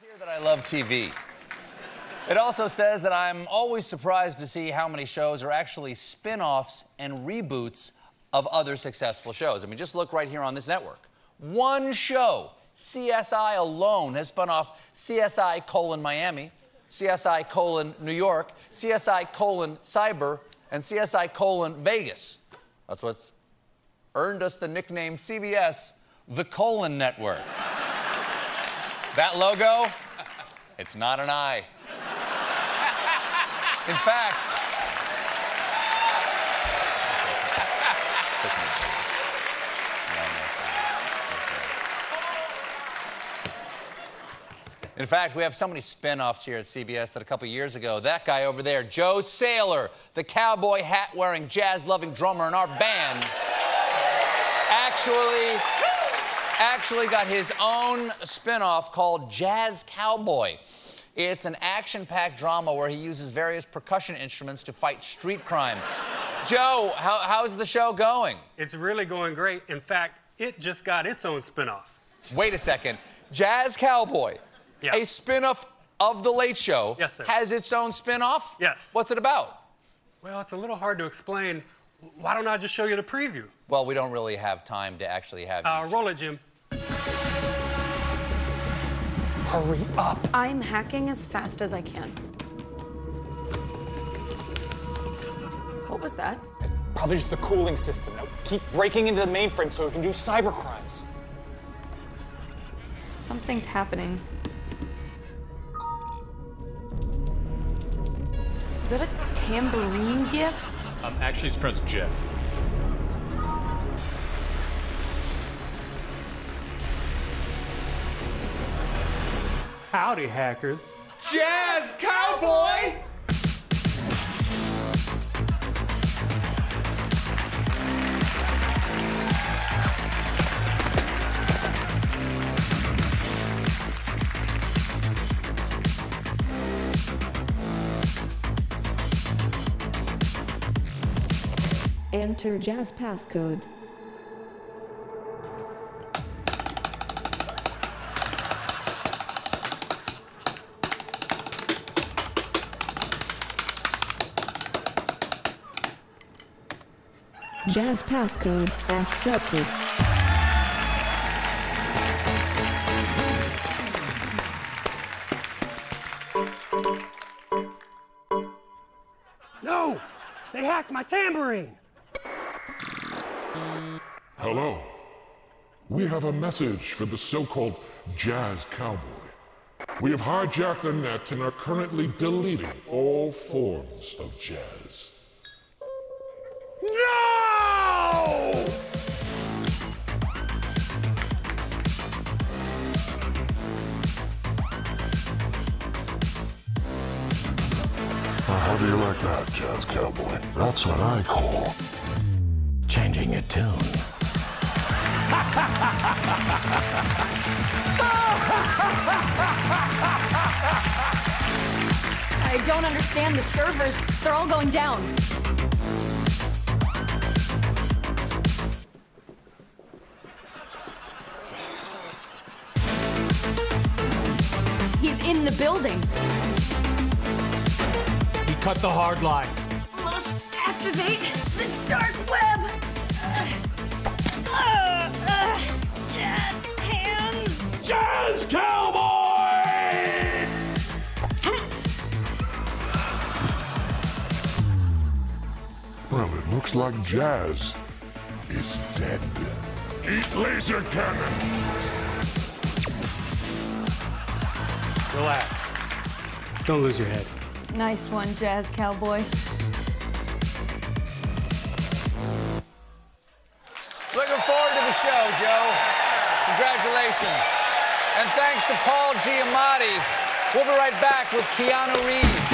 here that I love TV. It also says that I'm always surprised to see how many shows are actually spin offs and reboots of other successful shows. I mean, just look right here on this network. One show, CSI alone, has spun off CSI colon Miami, CSI colon New York, CSI colon Cyber, and CSI colon Vegas. That's what's earned us the nickname CBS, the colon network. That logo, it's not an eye. In fact, In fact, we have so many spin-offs here at CBS that a couple years ago, that guy over there, Joe Saylor, the cowboy hat-wearing, jazz-loving drummer in our band, actually, actually got his own spin-off called Jazz Cowboy. It's an action-packed drama where he uses various percussion instruments to fight street crime. Joe, how, how's the show going? It's really going great. In fact, it just got its own spinoff. Wait a second. Jazz Cowboy, Yeah. a spin-off of The Late Show, Yes, sir. has its own spin-off? Yes. What's it about? Well, it's a little hard to explain. Why don't I just show you the preview? Well, we don't really have time to actually have Uh, roll it, Jim. Hurry up. I'm hacking as fast as I can. What was that? Probably just the cooling system. Now keep breaking into the mainframe so we can do cyber crimes. Something's happening. Is that a tambourine gif? Um, actually, it's pronounced Jeff. Howdy, hackers. Jazz cowboy! Enter Jazz passcode. Jazz passcode accepted. No! They hacked my tambourine! Hello. We have a message for the so-called jazz cowboy. We have hijacked the net and are currently deleting all forms of jazz. No! Now, how do you like that, jazz cowboy? That's what I call changing a tune. I don't understand the servers. They're all going down. In the building. He cut the hard line. Must activate the dark web. Uh, uh, jazz hands. Jazz Cowboy! Well, it looks like jazz is dead. Eat laser cannon! Relax. Don't lose your head. Nice one, Jazz Cowboy. Looking forward to the show, Joe. Congratulations. And thanks to Paul Giamatti. We'll be right back with Keanu Reeves.